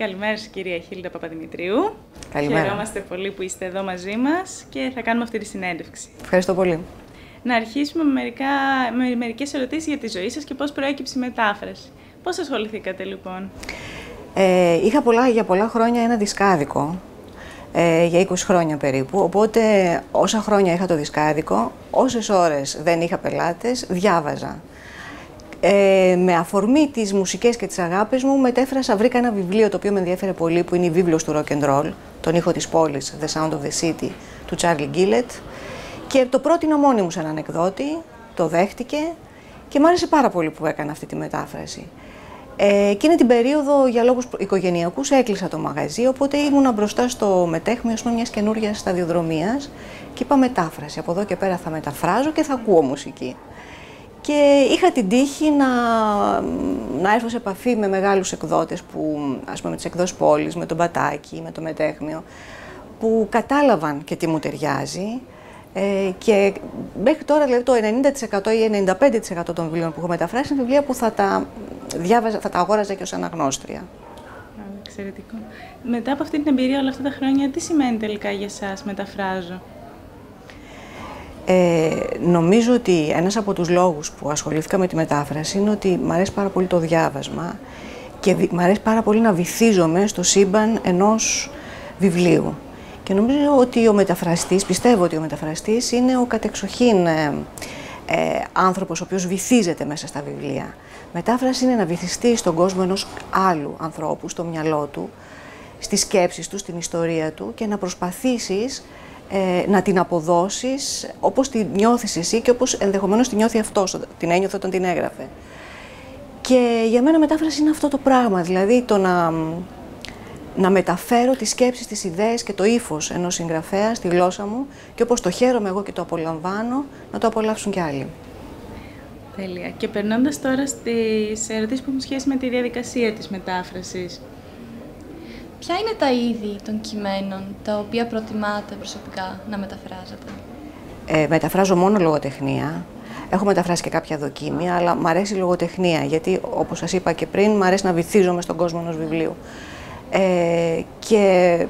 Καλημέρα σας κυρία Χίλτα Παπαδημητρίου. Καλημέρα. Χαιρόμαστε πολύ που είστε εδώ μαζί μας και θα κάνουμε αυτή τη συνέντευξη. Ευχαριστώ πολύ. Να αρχίσουμε με, μερικά, με μερικές ερωτήσεις για τη ζωή σας και πώς προέκυψε η μετάφραση. Πώς ασχοληθήκατε λοιπόν; Ε, είχα πολλά, για πολλά χρόνια ένα δισκάδικο, ε, για 20 χρόνια περίπου, οπότε όσα χρόνια είχα το δισκάδικο, όσες ώρες δεν είχα πελάτες, διάβαζα. Ε, με αφορμή τις μουσικές και τις αγάπες μου, μετέφρασα, βρήκα ένα βιβλίο το οποίο με ενδιαφέρε πολύ, που είναι η βίβλος του rock and roll, τον ήχο της πόλης, The Sound of the City, του Charlie Gillett. Και το πρότεινα μόνη μου σε έναν εκδότη, το δέχτηκε και μου άρεσε πάρα πολύ που έκανα αυτή τη μετάφραση. Ε, εκείνη την περίοδο, για λόγους οικογενειακούς, έκλεισα το μαγαζί, οπότε ήμουνα μπροστά στο μετέχμιο μια μιας καινούργιας σταδιοδρομίας και είπα μετάφραση. Από εδώ και πέρα θα μεταφράζω και θα ακούω μουσική. Και είχα την τύχη να, να έρθω σε επαφή με μεγάλους εκδότες, που, ας πούμε με τις εκδόσεις πόλης, με τον Πατάκη, με το Μετέχμιο, που κατάλαβαν και τι μου ταιριάζει. Ε, και μέχρι τώρα δηλαδή το 90% ή 95% των βιβλίων που έχω μεταφράσει είναι βιβλία που θα τα, διάβαζα, θα τα αγόραζα και ως αναγνώστρια. Εξαιρετικό. Μετά από αυτή την εμπειρία όλα αυτά τα χρόνια, τι σημαίνει τελικά για σας μεταφράζω; Ε, νομίζω ότι ένας από τους λόγους που ασχολήθηκα με τη μετάφραση είναι ότι μου αρέσει πάρα πολύ το διάβασμα και μου αρέσει πάρα πολύ να βυθίζομαι στο σύμπαν ενός βιβλίου. Και νομίζω ότι ο μεταφραστής, πιστεύω ότι ο μεταφραστής είναι ο κατεξοχήν ε, ε, άνθρωπος ο οποίος βυθίζεται μέσα στα βιβλία. Μετάφραση είναι να βυθιστεί στον κόσμο ενός άλλου ανθρώπου, στο μυαλό του, στις σκέψεις του, στην ιστορία του και να προσπαθήσεις ε, να την αποδώσεις όπως την νιώθεις εσύ και όπως ενδεχομένως την νιώθει αυτός, την ένιωθε όταν την έγραφε. Και για μένα μετάφραση είναι αυτό το πράγμα, δηλαδή το να, να μεταφέρω τις σκέψεις, τις ιδέες και το ύφος ενός συγγραφέα στη γλώσσα μου και όπως το χαίρομαι εγώ και το απολαμβάνω, να το απολαύσουν κι άλλοι. Τέλεια. Και περνώντας τώρα στις ερωτήσεις που έχουν σχέση με τη διαδικασία της μετάφρασης. Ποια είναι τα είδη των κειμένων τα οποία προτιμάτε προσωπικά να μεταφράζετε; Ε, μεταφράζω μόνο λογοτεχνία. Έχω μεταφράσει και κάποια δοκίμια, αλλά μου αρέσει η λογοτεχνία, γιατί όπως σας είπα και πριν, μου αρέσει να βυθίζομαι στον κόσμο ενός βιβλίου. Ε, και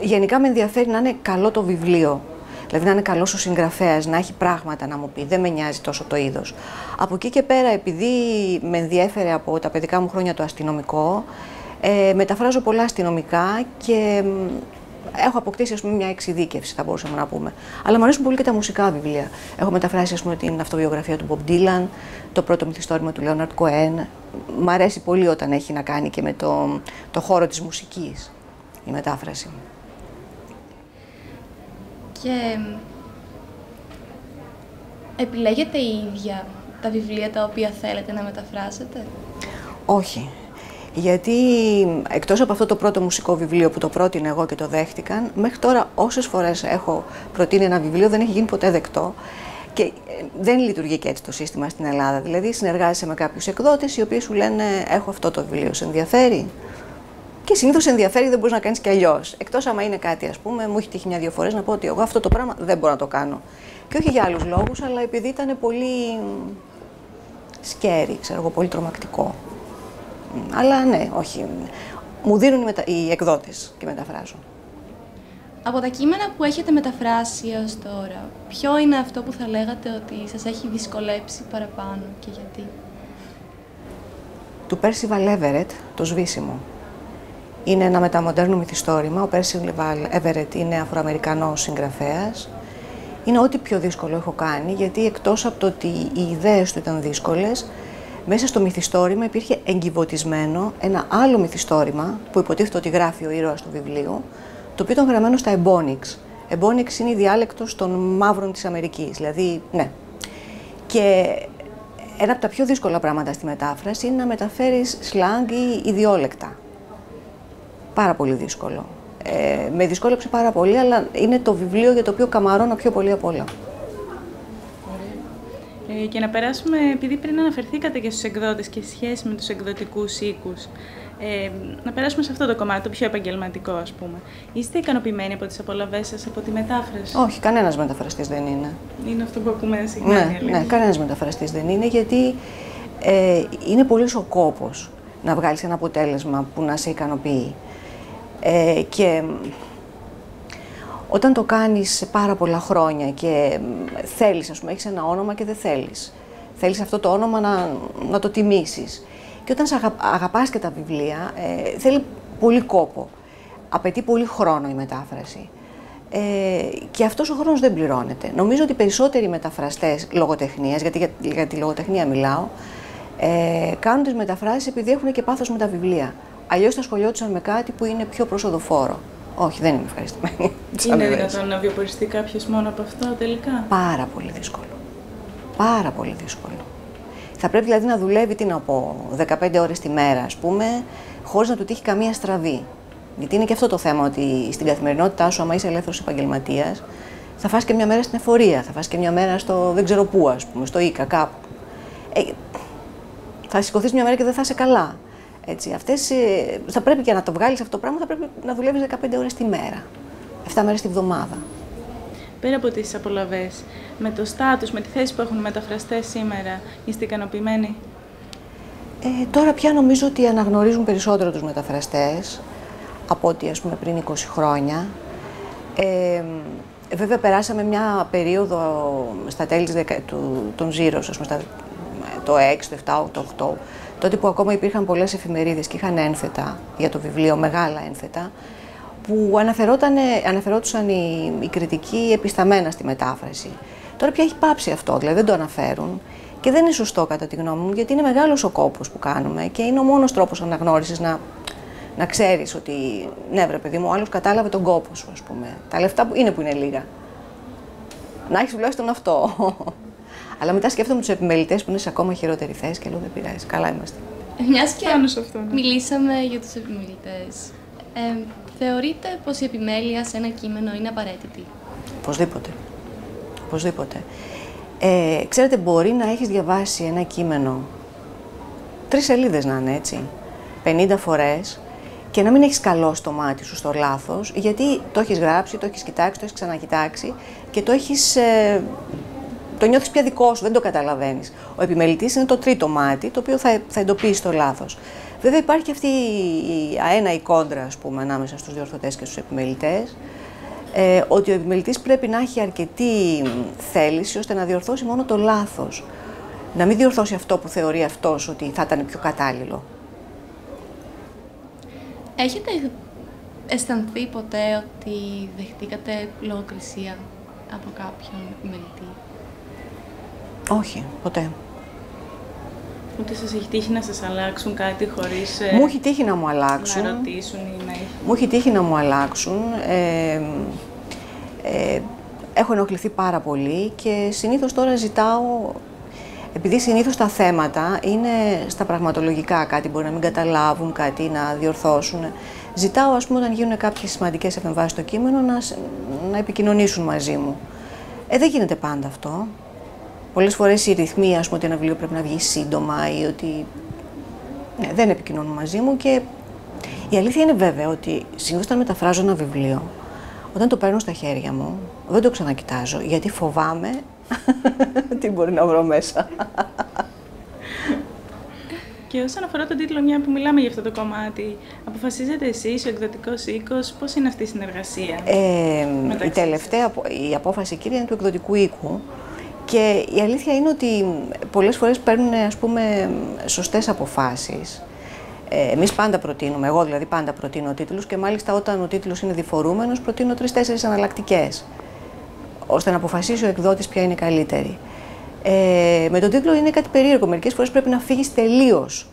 γενικά με ενδιαφέρει να είναι καλό το βιβλίο. Δηλαδή να είναι καλός ο συγγραφέας, να έχει πράγματα να μου πει. Δεν με νοιάζει τόσο το είδος. Από εκεί και πέρα, επειδή με ενδιέφερε από τα παιδικά μου χρόνια το αστυνομικό, ε, μεταφράζω πολλά αστυνομικά και έχω αποκτήσει ας πούμε, μια εξειδίκευση, θα μπορούσαμε να πούμε. Αλλά μου αρέσουν πολύ και τα μουσικά βιβλία. Έχω μεταφράσει ας πούμε, την αυτοβιογραφία του Bob Dylan, το πρώτο μυθιστόρημα του Leonard Cohen. Μ' αρέσει πολύ όταν έχει να κάνει και με το, το χώρο της μουσικής η μετάφραση. Και επιλέγετε η ίδια τα βιβλία τα οποία θέλετε να μεταφράσετε; Όχι. Γιατί εκτός από αυτό το πρώτο μουσικό βιβλίο που το πρότεινε εγώ και το δέχτηκαν, μέχρι τώρα όσες φορές έχω προτείνει ένα βιβλίο δεν έχει γίνει ποτέ δεκτό. Και ε, δεν λειτουργεί και έτσι το σύστημα στην Ελλάδα. Δηλαδή, συνεργάζεσαι με κάποιους εκδότες οι οποίοι σου λένε: Έχω αυτό το βιβλίο, σε ενδιαφέρει. Και συνήθως ενδιαφέρει, δεν μπορείς να κάνεις κι αλλιώς. Εκτός άμα είναι κάτι, ας πούμε, μου έχει τύχει μια-δύο φορές να πω ότι εγώ αυτό το πράγμα δεν μπορώ να το κάνω. Και όχι για άλλους λόγους, αλλά επειδή ήταν πολύ σκέρι, ξέρω εγώ, πολύ τρομακτικό. Αλλά ναι, όχι. Μου δίνουν οι, μετα... οι εκδότες και μεταφράζουν. Από τα κείμενα που έχετε μεταφράσει έως τώρα, ποιο είναι αυτό που θα λέγατε ότι σας έχει δυσκολέψει παραπάνω και γιατί; Του Percival Everett, το σβήσιμο. Είναι ένα μεταμοντέρνο μυθιστόρημα. Ο Percival Everett είναι αφροαμερικανός συγγραφέας. Είναι ό,τι πιο δύσκολο έχω κάνει, γιατί εκτός από το ότι οι ιδέες του ήταν δύσκολες, μέσα στο μυθιστόρημα υπήρχε εγκυβωτισμένο ένα άλλο μυθιστόρημα που υποτίθεται ότι γράφει ο ήρωας του βιβλίου, το οποίο ήταν γραμμένο στα Ebonics. Ebonics είναι η διάλεκτος των μαύρων της Αμερικής, δηλαδή, ναι. Και ένα από τα πιο δύσκολα πράγματα στη μετάφραση είναι να μεταφέρεις σλάνγκ ή ιδιόλεκτα. Πάρα πολύ δύσκολο. Ε, με δυσκόλεψε πάρα πολύ, αλλά είναι το βιβλίο για το οποίο καμαρώνω πιο πολύ από όλα. Ε, και να περάσουμε, επειδή πριν αναφερθήκατε και στους εκδότες και σχέση με τους εκδοτικούς οίκους, ε, να περάσουμε σε αυτό το κομμάτι, το πιο επαγγελματικό ας πούμε. Είστε ικανοποιημένοι από τις απολαβές σας, από τη μετάφραση; Όχι, κανένας μεταφραστής δεν είναι. Είναι αυτό που ακούμε συχνά. Ναι, ναι, κανένας μεταφραστής δεν είναι, γιατί ε, είναι πολύ ο κόπος να βγάλεις ένα αποτέλεσμα που να σε ικανοποιεί. Ε, και όταν το κάνεις σε πάρα πολλά χρόνια και θέλεις, ας πούμε, έχεις ένα όνομα και δεν θέλεις. Θέλεις αυτό το όνομα να, να το τιμήσεις. Και όταν σε αγαπάς και τα βιβλία, ε, θέλει πολύ κόπο. Απαιτεί πολύ χρόνο η μετάφραση. Ε, και αυτός ο χρόνος δεν πληρώνεται. Νομίζω ότι οι περισσότεροι μεταφραστές λογοτεχνίας, γιατί για, για τη λογοτεχνία μιλάω, ε, κάνουν τις μεταφράσεις επειδή έχουν και πάθος με τα βιβλία. Αλλιώς θα σχολιόντουσαν με κάτι που είναι πιο προσοδοφόρο. Όχι, δεν είμαι ευχαριστημένη. Είναι δυνατόν να βιοποριστεί κάποιος μόνο από αυτό τελικά; Πάρα πολύ δύσκολο. Πάρα πολύ δύσκολο. Θα πρέπει δηλαδή να δουλεύει, τι να πω, 15 ώρες τη μέρα, ας πούμε, χωρίς να του τύχει καμία στραβή. Γιατί είναι και αυτό το θέμα, ότι στην καθημερινότητά σου, άμα είσαι ελεύθερος επαγγελματίας, θα φας και μια μέρα στην εφορία, θα φας και μια μέρα στο δεν ξέρω πού, ας πούμε, στο ΙΚΑ, κάπου. Ε, θα σηκωθείς μια μέρα και δεν θα είσαι καλά. Έτσι, αυτές, ε, θα πρέπει και να το βγάλεις αυτό το πράγμα, θα πρέπει να δουλεύεις 15 ώρες τη μέρα. 7 μέρες τη βδομάδα. Πέρα από τις απολαυές, με το στάτους, με τη θέση που έχουν οι μεταφραστές σήμερα, είστε ικανοποιημένοι; Ε, τώρα πια νομίζω ότι αναγνωρίζουν περισσότερο τους μεταφραστές από ό,τι ας πούμε πριν 20 χρόνια. Ε, βέβαια περάσαμε μια περίοδο στα τέλη του, των Zero, ας πούμε, στα, το 6, το 7, το 8, τότε που ακόμα υπήρχαν πολλές εφημερίδες και είχαν ένθετα για το βιβλίο, μεγάλα ένθετα, που αναφερόντουσαν οι, οι κριτικοί επισταμένα στη μετάφραση. Τώρα πια έχει πάψει αυτό, δηλαδή δεν το αναφέρουν και δεν είναι σωστό κατά τη γνώμη μου, γιατί είναι μεγάλος ο κόπος που κάνουμε και είναι ο μόνος τρόπος αναγνώρισης να να ξέρεις ότι ναι βρε παιδί μου, ο άλλος κατάλαβε τον κόπο σου ας πούμε. Τα λεφτά που είναι που είναι λίγα. Να έχεις τουλάχιστον αυτό. Αλλά μετά σκέφτομαι τους επιμελητές που είναι σε ακόμα χειρότερη θέση και λέω δεν πειράζει, καλά είμαστε. Μιας και αυτό, ναι. μιλήσαμε για τους επιμελητές. Ε, θεωρείτε πως η επιμέλεια σε ένα κείμενο είναι απαραίτητη; Οπωσδήποτε. Οπωσδήποτε. Ε, ξέρετε, μπορεί να έχεις διαβάσει ένα κείμενο, τρεις σελίδες να είναι έτσι, 50 φορές και να μην έχεις καλό στο μάτι σου στο λάθος, γιατί το έχεις γράψει, το έχεις κοιτάξει, το έχεις ξανακοιτάξει και το έχεις. Ε, το νιώθεις πια δικό σου, δεν το καταλαβαίνεις. Ο επιμελητής είναι το τρίτο μάτι, το οποίο θα, θα εντοπίσει το λάθος. Βέβαια, υπάρχει και αυτή η αέναη κόντρα, ας πούμε, ανάμεσα στους διορθωτές και στους επιμελητές. Ε, ότι ο επιμελητής πρέπει να έχει αρκετή θέληση ώστε να διορθώσει μόνο το λάθος. Να μην διορθώσει αυτό που θεωρεί αυτός ότι θα ήταν πιο κατάλληλο. Έχετε αισθανθεί ποτέ ότι δεχτήκατε λογοκρισία από κάποιον επιμελητή; Όχι, ποτέ. Ούτε σας έχει τύχει να σας αλλάξουν κάτι χωρίς... Ε, μου έχει τύχει να μου αλλάξουν. Να ρωτήσουν ή να έχει... Μου έχει τύχει να μου αλλάξουν. Ε, ε, έχω ενοχληθεί πάρα πολύ και συνήθως τώρα ζητάω επειδή συνήθως τα θέματα είναι στα πραγματολογικά, κάτι μπορεί να μην καταλάβουν, κάτι να διορθώσουν. Ζητάω, ας πούμε, όταν γίνουν κάποιες σημαντικές επεμβάσεις στο κείμενο, να, να επικοινωνήσουν μαζί μου. Ε, δεν γίνεται πάντα αυτό. Πολλές φορές οι ρυθμοί, ας πούμε, ότι ένα βιβλίο πρέπει να βγει σύντομα ή ότι. Ναι, δεν επικοινωνούν μαζί μου και η αλήθεια είναι βέβαια ότι συνήθως όταν μεταφράζω ένα βιβλίο, όταν το παίρνω στα χέρια μου, δεν το ξανακοιτάζω γιατί φοβάμαι Τι μπορεί να βρω μέσα. Και όσον αφορά τον τίτλο, μια που μιλάμε για αυτό το κομμάτι, αποφασίζετε εσείς, ο εκδοτικός οίκος, πώς είναι αυτή η συνεργασία. Ε, η τελευταία η απόφαση κύρια είναι του εκδοτικού οίκου και η αλήθεια είναι ότι πολλές φορές παίρνουν ας πούμε σωστές αποφάσεις. Ε, Εμείς πάντα προτείνουμε, εγώ δηλαδή πάντα προτείνω τίτλους και μάλιστα όταν ο τίτλος είναι διφορούμενος προτείνω τρει-τέσσερι εναλλακτικέ ώστε να αποφασίσει ο εκδότης ποια είναι καλύτερη. Ε, με τον τίτλο είναι κάτι περίεργο. Μερικές φορές πρέπει να φύγεις τελείως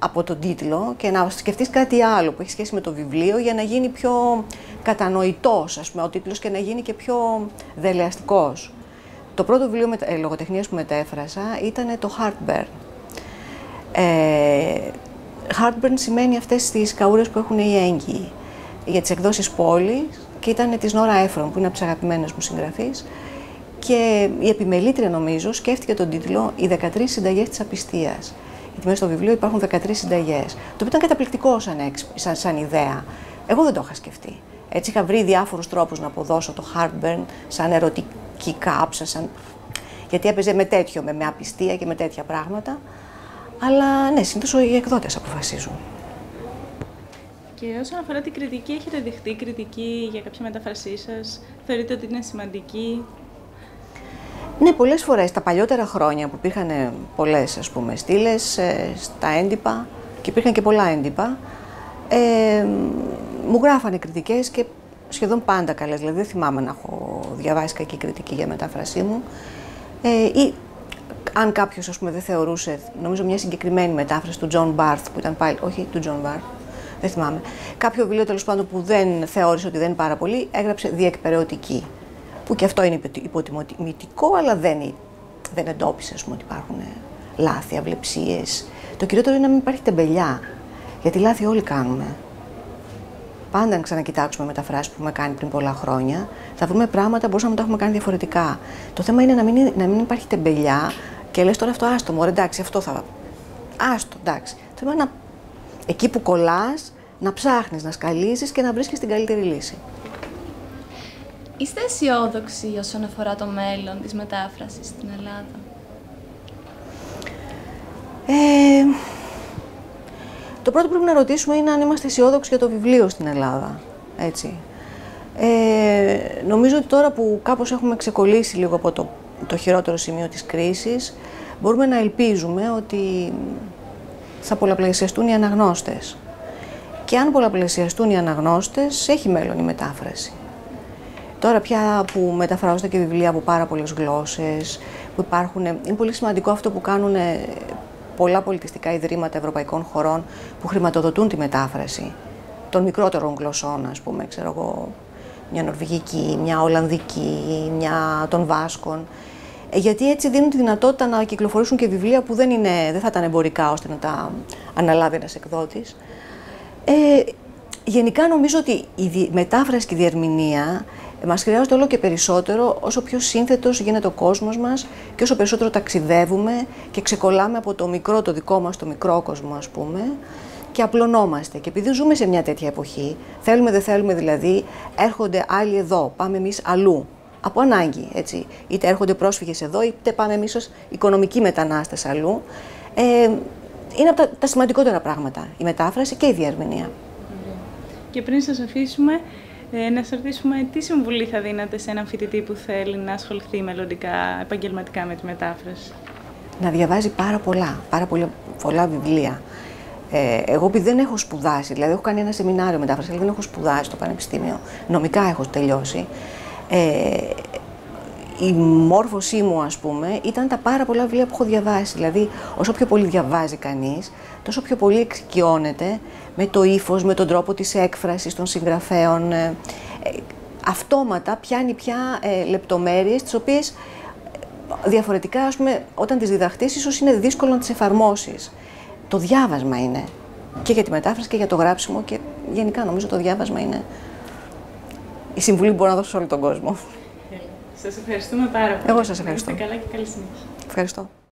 από τον τίτλο και να σκεφτείς κάτι άλλο που έχει σχέση με το βιβλίο για να γίνει πιο κατανοητός, ας πούμε, ο τίτλος και να γίνει και πιο δελεαστικός. Το πρώτο βιβλίο ε, λογοτεχνίας που μετέφρασα ήταν το Heartburn. Ε, Heartburn σημαίνει αυτές τις καούρες που έχουν οι έγκυοι. Για τις εκδόσεις πόλης και ήταν της Νόρα Έφρον, που είναι από τις αγαπημένες μου συγγραφείς. Και η επιμελήτρια, νομίζω, σκέφτηκε τον τίτλο Οι 13 συνταγές της απιστίας. Γιατί μέσα στο βιβλίο υπάρχουν 13 συνταγές. Το οποίο ήταν καταπληκτικό σαν, σαν, σαν ιδέα. Εγώ δεν το είχα σκεφτεί. Έτσι είχα βρει διάφορους τρόπους να αποδώσω το heartburn σαν ερωτική κάψα, σαν... γιατί έπαιζε με τέτοιο, με, με απιστία και με τέτοια πράγματα. Αλλά ναι, συνήθως οι εκδότες αποφασίζουν. Και όσον αφορά την κριτική, έχετε δεχτεί κριτική για κάποια μετάφρασή σας, θεωρείτε ότι είναι σημαντική; Ναι, πολλές φορές τα παλιότερα χρόνια που υπήρχαν πολλές στήλες ε, στα έντυπα και υπήρχαν και πολλά έντυπα, ε, μου γράφανε κριτικές και σχεδόν πάντα καλές. Δηλαδή, δεν θυμάμαι να έχω διαβάσει κακή κριτική για μετάφρασή μου. Ε, ή αν κάποιος δεν θεωρούσε, νομίζω μια συγκεκριμένη μετάφραση του Τζον Μπάρθ, που ήταν πάλι. Όχι του Τζον Μπάρθ, δεν θυμάμαι. Κάποιο βιβλίο τέλος πάντων που δεν θεώρησε ότι δεν είναι πάρα πολύ, έγραψε διεκπεραιωτική. Που και αυτό είναι υποτιμητικό, αλλά δεν, δεν εντόπισε πούμε, ότι υπάρχουν λάθη, αυλεψίες. Το κυριότερο είναι να μην υπάρχει τεμπελιά. Γιατί λάθη όλοι κάνουμε. Πάντα να ξανακοιτάξουμε μεταφράσει που έχουμε κάνει πριν πολλά χρόνια, θα βρούμε πράγματα που μπορούσαμε να τα έχουμε κάνει διαφορετικά. Το θέμα είναι να μην, να μην υπάρχει τεμπελιά και λες τώρα αυτό άστο μου, εντάξει, αυτό θα. Άστο, εντάξει. Το θέμα είναι να εκεί που κολλάς, να ψάχνεις, να σκαλίζεις και να βρίσκεις την καλύτερη λύση. Είστε αισιόδοξοι όσον αφορά το μέλλον της μετάφρασης στην Ελλάδα; Ε, το πρώτο που πρέπει να ρωτήσουμε είναι αν είμαστε αισιόδοξοι για το βιβλίο στην Ελλάδα. Έτσι. Ε, νομίζω ότι τώρα που κάπως έχουμε ξεκολλήσει λίγο από το, το χειρότερο σημείο της κρίσης, μπορούμε να ελπίζουμε ότι θα πολλαπλασιαστούν οι αναγνώστες. Και αν πολλαπλασιαστούν οι αναγνώστες, έχει μέλλον η μετάφραση. Τώρα πια που μεταφράζονται και βιβλία από πάρα πολλές γλώσσες, που υπάρχουν, είναι πολύ σημαντικό αυτό που κάνουν ε, πολλά πολιτιστικά ιδρύματα ευρωπαϊκών χωρών που χρηματοδοτούν τη μετάφραση των μικρότερων γλωσσών, ας πούμε, ξέρω εγώ, μια Νορβηγική, μια Ολλανδική, μια των Βάσκων. Ε, γιατί έτσι δίνουν τη δυνατότητα να κυκλοφορήσουν και βιβλία που δεν, είναι, δεν θα ήταν εμπορικά ώστε να τα αναλάβει ένας εκδότης. Ε, γενικά νομίζω ότι η μετάφραση και η διερμηνία μας χρειάζεται όλο και περισσότερο όσο πιο σύνθετος γίνεται ο κόσμος μας και όσο περισσότερο ταξιδεύουμε και ξεκολλάμε από το μικρό, το δικό μας, το μικρό κόσμο ας πούμε και απλωνόμαστε. Και επειδή ζούμε σε μια τέτοια εποχή, θέλουμε δεν θέλουμε δηλαδή, έρχονται άλλοι εδώ, πάμε εμείς αλλού από ανάγκη. Έτσι. Είτε έρχονται πρόσφυγες εδώ, είτε πάμε εμείς ως οικονομικοί μετανάστες αλλού. Ε, είναι από τα, τα σημαντικότερα πράγματα η μετάφραση και η διαρμηνία. Και πριν σας αφήσουμε, ε, να σας ρωτήσουμε τι συμβουλή θα δίνατε σε έναν φοιτητή που θέλει να ασχοληθεί μελλοντικά, επαγγελματικά με τη μετάφραση; Να διαβάζει πάρα πολλά, πάρα πολλά, πολλά βιβλία. Ε, εγώ επειδή δεν έχω σπουδάσει, δηλαδή έχω κάνει ένα σεμινάριο μετάφραση, αλλά δεν έχω σπουδάσει στο πανεπιστήμιο, νομικά έχω τελειώσει, ε, η μόρφωσή μου, ας πούμε, ήταν τα πάρα πολλά βιβλία που έχω διαβάσει. Δηλαδή, όσο πιο πολύ διαβάζει κανείς, τόσο πιο πολύ εξοικειώνεται με το ύφος, με τον τρόπο της έκφρασης των συγγραφέων. Ε, ε, αυτόματα πιάνει πια ε, λεπτομέρειες, τις οποίες ε, διαφορετικά, ας πούμε, όταν τις διδαχτείς, ίσως είναι δύσκολο να τις εφαρμόσεις. Το διάβασμα είναι και για τη μετάφραση και για το γράψιμο και γενικά νομίζω το διάβασμα είναι η συμβουλή που μπορώ να δώσω σε όλο τον κόσμο. Σας ευχαριστούμε πάρα πολύ. Εγώ σας ευχαριστώ. Είστε καλά και καλή συνέχεια. Ευχαριστώ.